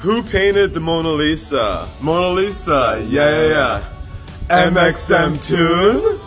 Who painted the Mona Lisa? Mona Lisa, yeah, yeah, yeah. MXM Tune?